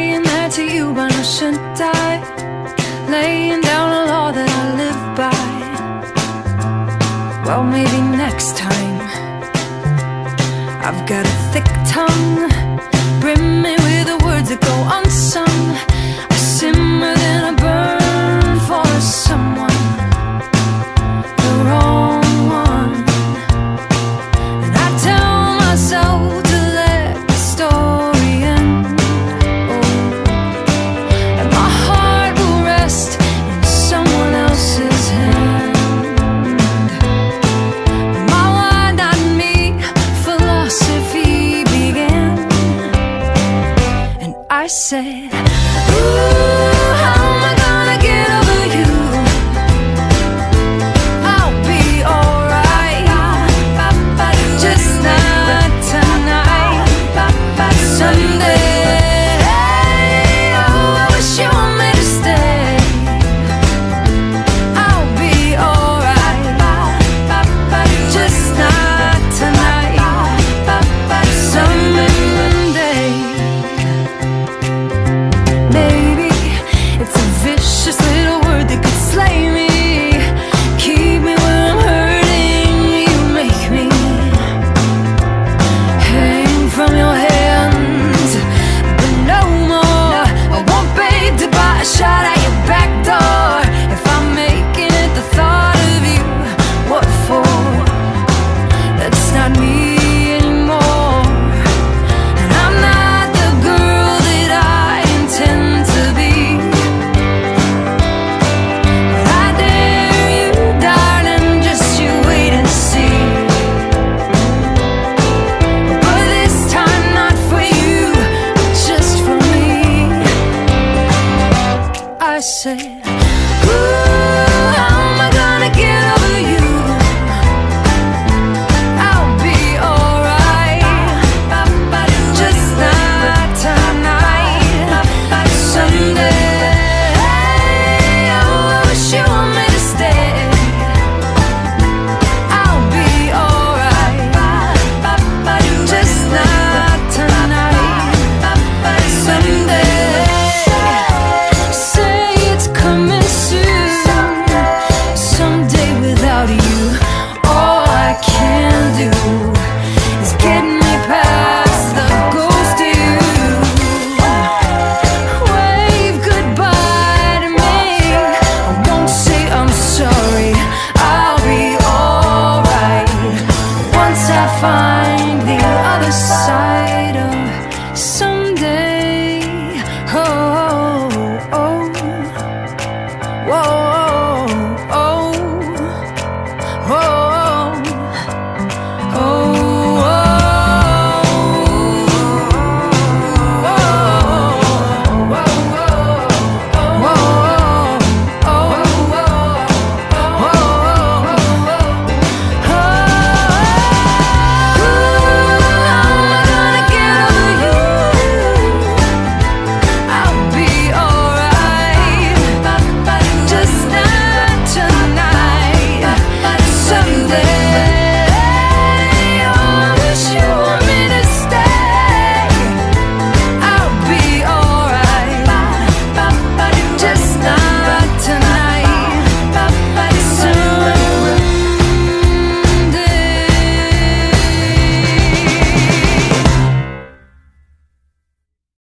Saying that to you, when I shouldn't I? Laying down a law that I live by. Well, maybe next time. I've got a thick tongue, brimming with the words that go unsung. say say Whoa.